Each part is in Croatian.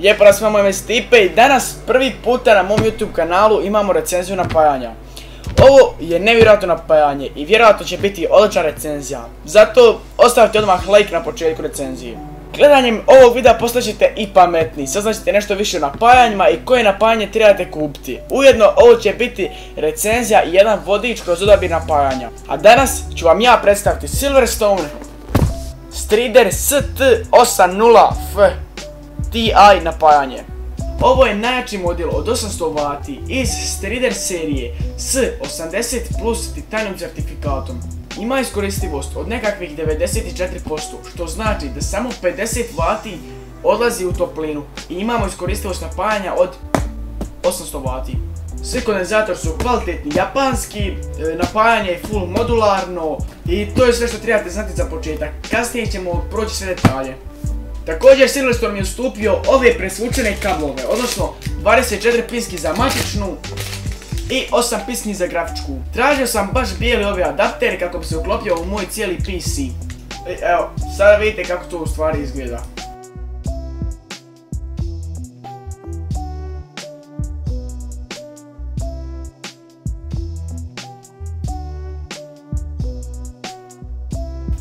Lijepo nas imamo ime Stipe i danas prvi puta na mom YouTube kanalu imamo recenziju napajanja. Ovo je nevjerojatno napajanje i vjerojatno će biti odlična recenzija. Zato ostavite odmah like na početku recenzije. Gledanjem ovog videa postaćete i pametni, saznaćete nešto više o napajanjima i koje napajanje trebate kupiti. Ujedno ovo će biti recenzija i jedan vodič kroz odabir napajanja. A danas ću vam ja predstaviti Silverstone Strider ST80F TI napajanje. Ovo je najjači model od 800 W iz Strider serije s 80 plus titanium certifikatom. Ima iskoristivost od nekakvih 94%, što znači da samo 50 W odlazi u toplinu i imamo iskoristivost napajanja od 800 W. Svi kondenzatori su kvalitetni japanski, e, napajanje je full modularno i to je sve što trebate znati za početak. Kasnije ćemo proći sve detalje. Također Silverstone mi je ustupio ove presvučene kablove, odnosno 24 pinski za matičnu i 8 pinski za grafičku. Tražio sam baš bijeli ove adaptere kako bi se uklopio u moj cijeli PC. E, evo, sada vidite kako to u stvari izgleda.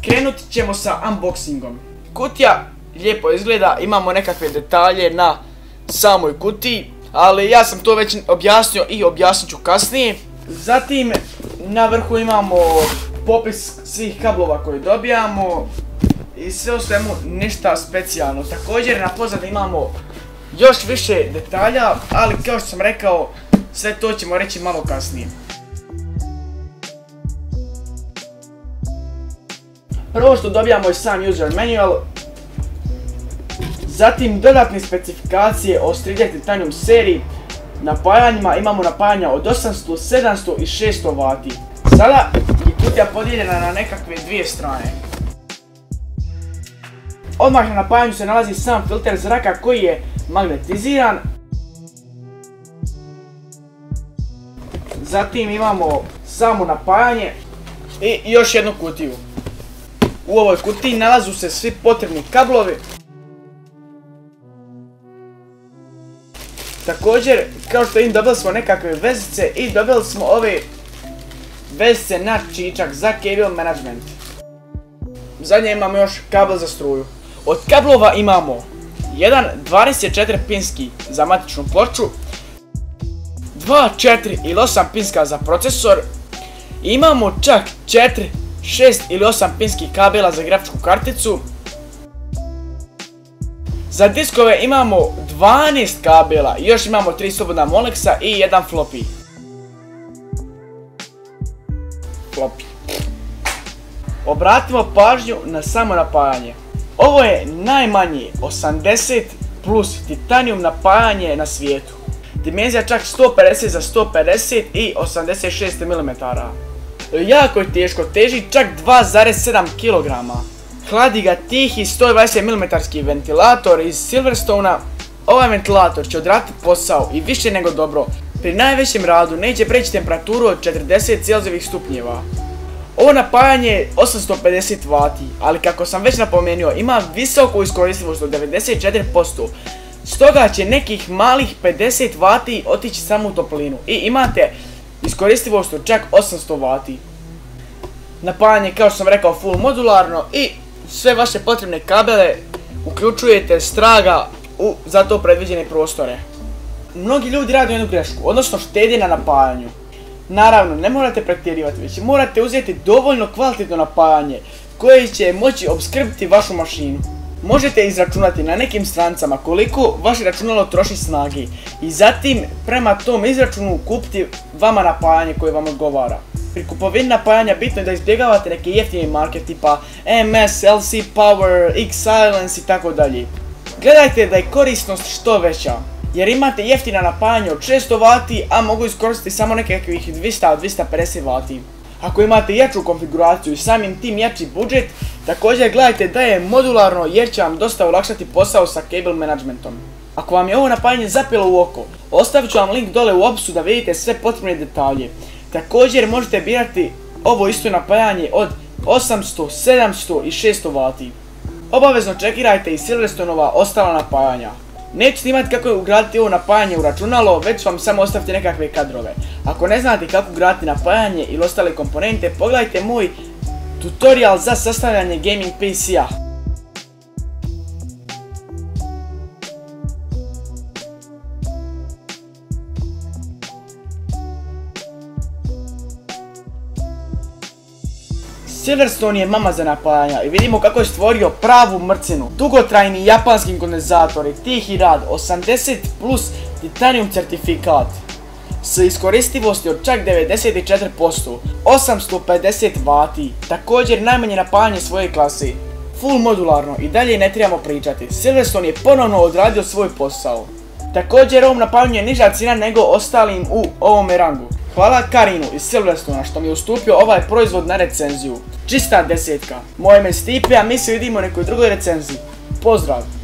Krenut ćemo sa unboxingom. Kutija lijepo izgleda, imamo nekakve detalje na samoj kutiji, ali ja sam to već objasnio i objasnit ću kasnije. Zatim na vrhu imamo popis svih kablova koje dobijamo i sve o svemu ništa specijalno. Također na pozadini imamo još više detalja, ali kao što sam rekao, sve to ćemo reći malo kasnije. Prvo što dobijamo je sam user manual, zatim dodatne specifikacije o Strider Titanium seriji, napajanjima imamo napajanja od 800, 700 i 600 W. Sada je kutija podijeljena na nekakve dvije strane. Odmah na napajanju se nalazi sam filter zraka koji je magnetiziran. Zatim imamo samo napajanje i još jednu kutiju. U ovoj kutiji nalazu se svi potrebni kablovi. Također, kao što im dobili smo nekakve vezice i dobili smo ove vezice na čičak za cable management. Zadnje imamo još kabel za struju. Od kablova imamo jedan 24 pinski za matičnu ploču, 2, 4 ili 8 pinska za procesor, imamo čak 4 6 ili 8 pinskih kabela za grafičku karticu. Za diskove imamo 12 kabela, još imamo 3 slobodna Molexa i jedan floppy. Floppy. Obratimo pažnju na samo napajanje. Ovo je najmanje 80 plus titanium napajanje na svijetu. Dimenzija čak 150 za 150 i 86 mm. Jako je teško, teži čak 2,7 kg. Hladi ga tihi 120 mm ventilator iz Silverstona. Ovaj ventilator će odraditi posao i više nego dobro. Pri najvećem radu neće preći temperaturu od 40 Celzijevih stupnjeva. Ovo napajanje je 850 W, ali kako sam već napomenuo ima visoku iskoristivost od 94%. Stoga će nekih malih 50 W otići samo u toplinu i imate iskoristivost od čak 800 W. Napajanje kao što sam rekao full modularno i sve vaše potrebne kabele uključujete straga u za to predviđene prostore. Mnogi ljudi rade jednu grešku, odnosno štedi na napajanju. Naravno, ne morate pretjerivati, već morate uzeti dovoljno kvalitetno napajanje koje će moći obskrbiti vašu mašinu. Možete izračunati na nekim strancama koliko vaše računalo troši snagi i zatim prema tom izračunu kupiti vama napajanje koje vam odgovara. Pri kupovini napajanja bitno je da izbjegavate neke jeftine marke tipa MS, LC Power, X Silence i. Gledajte da je korisnost što veća, jer imate jeftina napajanja od 600 W, a mogu iskoristiti samo nekakvih 200-250 W. Ako imate jaču konfiguraciju i samim tim jači budžet, također gledajte da je modularno jer će vam dosta olakšati posao sa cable managementom. Ako vam je ovo napajanje zapelo u oko, ostavit ću vam link dole u opisu da vidite sve potrebne detalje. Također možete birati ovo isto napajanje od 800, 700 i 600 W. Obavezno čekirajte i Silverstonova ostala napajanja. Neću snimati kako ugraditi ovo napajanje u računalo, već vam samo ostaviti nekakve kadrove. Ako ne znate kako ugraditi napajanje ili ostale komponente, pogledajte moj tutorial za sastavljanje gaming PC-a. Silverstone je mama za napajanja i vidimo kako je stvorio pravu mrcinu. Dugotrajni japanski kondenzator i tihi rad 80 plus titanium certifikat s iskoristivosti od čak 94%, 850 W, također najmanje napajanje svoje klase. Full modularno i dalje ne trebamo pričati, Silverstone je ponovno odradio svoj posao. Također ovom napajanju je niža cijena nego ostalim u ovome rangu. Hvala Karinu iz Silverstona što mi je ustupio ovaj proizvod na recenziju. Čista desetka. Moje ime Stipe, a mi se vidimo u nekoj drugoj recenziji. Pozdrav!